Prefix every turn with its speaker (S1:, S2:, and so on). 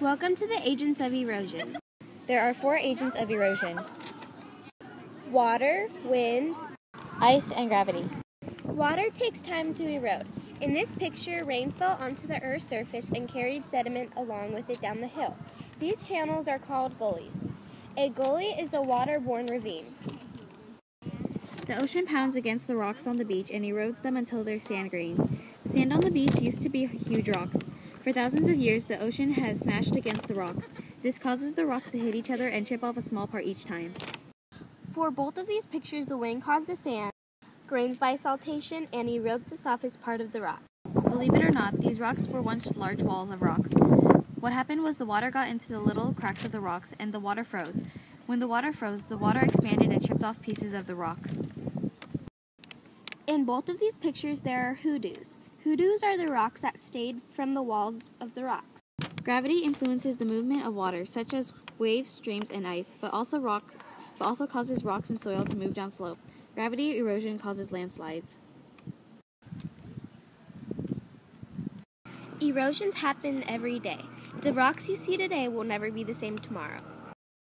S1: Welcome to the Agents of Erosion.
S2: There are four agents of erosion
S1: Water, wind,
S2: ice, and gravity.
S1: Water takes time to erode. In this picture, rain fell onto the Earth's surface and carried sediment along with it down the hill. These channels are called gullies. A gully is a water-borne ravine.
S2: The ocean pounds against the rocks on the beach and erodes them until they're sand grains. The sand on the beach used to be huge rocks. For thousands of years, the ocean has smashed against the rocks. This causes the rocks to hit each other and chip off a small part each time.
S1: For both of these pictures, the wind caused the sand grains by saltation and erodes the softest part of the rock.
S2: Believe it or not, these rocks were once large walls of rocks. What happened was the water got into the little cracks of the rocks and the water froze. When the water froze, the water expanded and chipped off pieces of the rocks.
S1: In both of these pictures, there are hoodoos. Hoodoos are the rocks that stayed from the walls of the rocks.
S2: Gravity influences the movement of water, such as waves, streams, and ice, but also rock, but also causes rocks and soil to move down slope. Gravity erosion causes landslides.
S1: Erosions happen every day. The rocks you see today will never be the same tomorrow.